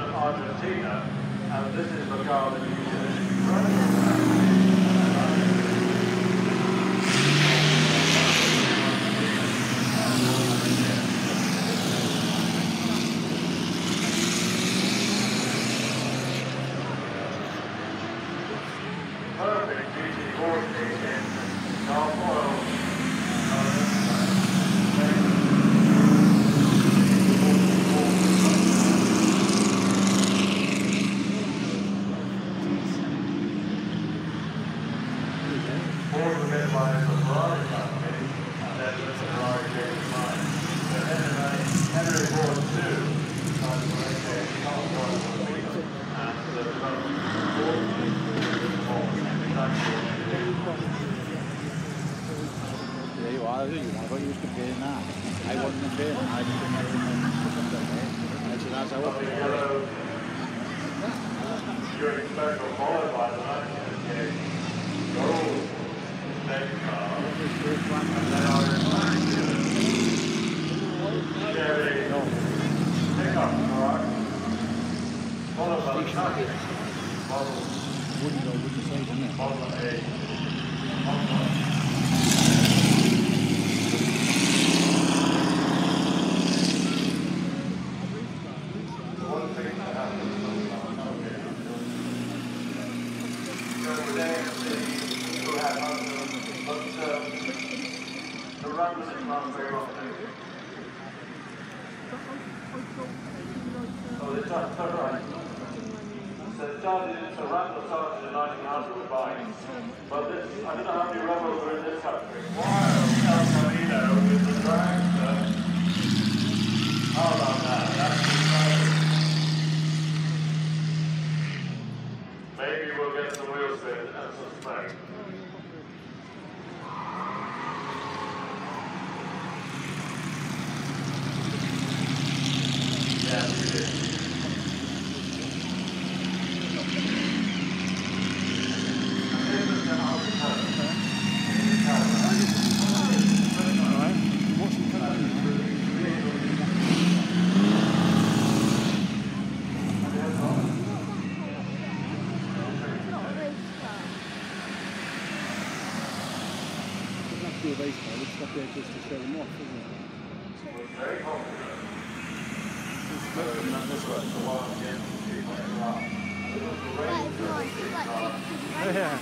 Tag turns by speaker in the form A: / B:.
A: Argentina, and this is the car that you use. perfect GT40 in North Oil.
B: Det er jo aldrig, jeg var just det now. I wasn't a fan. I didn't know I said, that's how
A: The yellow Buick Special followed by the 1988 gold state car. And they are immaculate Chevy pickup truck followed by the classic Model,
B: wouldn't go with the side, isn't it?
A: Model A. not very often. They started, oh, right. So started, so Rambler started in 1900 with bikes. But this, I don't know how many rebels were in this country. El Camino with the. How about that? That's. Maybe we'll get some wheel spin and some smoke.
B: Doesn't have to be a race car, it's up there just to show them off, isn't it?
A: Very confident.
B: this way.
A: The one against the people. It was a race
B: Yeah.